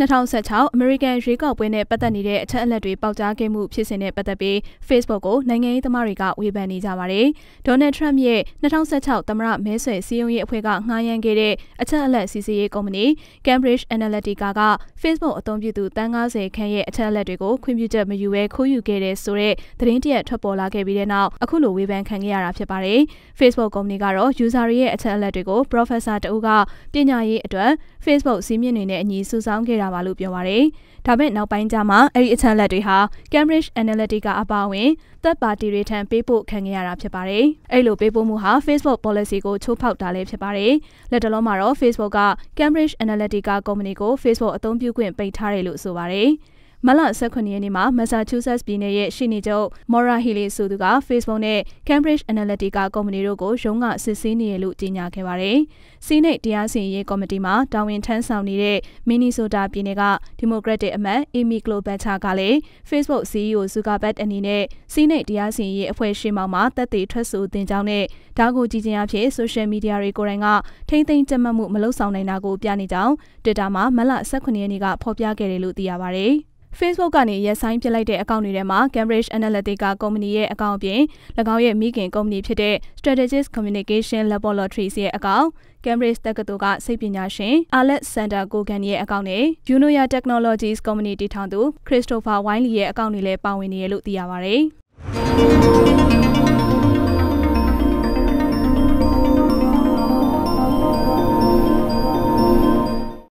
2016အမေရိကန်ရွေးကောက်ပွဲနဲ့ပတ်သက်နေတဲ့အချက်အလက်တွေပေါက်ကြားခဲ့မှုဖြစ်စဉ်နဲ့ပတ်သက်ပြီး Facebook ကိုနိုင်ငံရေးသမားတွေကဝေဖန်နေကြပါတယ်။ဒေါ်နယ်ထရမ့်ရဲ့2016သမ္မတမဲဆွယ်စည်းရုံးရေးအဖွဲ့ကငှားရမ်းခဲ့တဲ့အချက်အလက်စီစီရေးကုမ္ပဏီ Cambridge Analytica က Facebook အသုံးပြုသူတန်း90ခန့်ရဲ့အချက်အလက်တွေကိုခွင့်ပြုချက်မယူဘဲခိုးယူခဲ့တဲ့ဆိုတဲ့သတင်းတရက်ထွက်ပေါ်လာခဲ့ပြီးတဲ့နောက်အခုလိုဝေဖန်ခံခဲ့ရတာဖြစ်ပါတယ်။ Facebook ကုမ္ပဏီကတော့ user တွေရဲ့အချက်အလက်တွေကို Professor တဦးကပညာရေးအတွက် Facebook စီးမြင့်တွေနဲ့အညီစုဆောင်းခဲ့တာပါလို့ပြောပါတယ်။ဒါပေမဲ့နောက်ပိုင်းကျမှအဲ့ဒီအချက်အလက်တွေဟာ Cambridge Analytica အပါအဝင်သက်ပါတီတွေထံပေးပို့ခံခဲ့ရတာဖြစ်ပါတယ်။အဲ့လိုပေးပို့မှုဟာ Facebook policy ကိုချိုးဖောက်တာလည်းဖြစ်ပါတယ်။လက်တလုံးမှာတော့ Facebook က Cambridge Analytica ကုမ္ပဏီကို Facebook အသုံးပြုခွင့်ပိတ်ထားတယ်လို့ဆိုပါတယ်။ မလ18ရက်နေ့မှာ Massachusetts ပြည်နယ်ရဲ့ရှေ့နေချုပ် Maura Healey ဆိုသူက Facebook နဲ့ Cambridge Analytica ကုမ္ပဏီတို့ကိုရုံးကစစ်ဆေးနေရလို့ကြေညာခဲ့ပါတယ်။စီးနိတ်တရားစီရင်ရေးကော်မတီမှာတာဝန်ထမ်းဆောင်နေတဲ့ Minnesota ပြည်နယ်က Democratic အမတ် Amy Klobuchar ကလည်း Facebook CEO Zuckerberg အနေနဲ့စီးနိတ်တရားစီရင်ရေးအဖွဲ့ရှေ့မှောက်မှာတက်သေးထွက်ဆိုတင်ကြောင်းနဲ့ဒါကိုကြည်ကျင်အဖြစ် social media တွေကိုယ်တိုင်ကထိမ့်သိမ်းကြက်မှတ်မှုမလုပ်ဆောင်နိုင်တာကိုပြနေကြောင်း Twitter မှာမလ18ရက်နေ့ကဖော်ပြခဲ့တယ်လို့သိရပါတယ်။ Facebook ကနေရက်ဆိုင်ပစ်လိုက်တဲ့အကောင့်တွေထဲမှာ Cambridge Analytica ကုမ္ပဏီရဲ့အကောင့်အပြင်၎င်းရဲ့မိခင်ကုမ္ပဏီဖြစ်တဲ့ Strategic Communication Laboratories ရဲ့အကောင့် Cambridge တက္ကသိုလ်ကစိတ်ပညာရှင် Alexander Kogan ရဲ့အကောင့်နဲ့ Unoya Technologies ကုမ္ပဏီတည်ထောင်သူ Christopher Wiley ရဲ့အကောင့်တွေလည်းပါဝင်နေတယ်လို့သိရပါတယ်။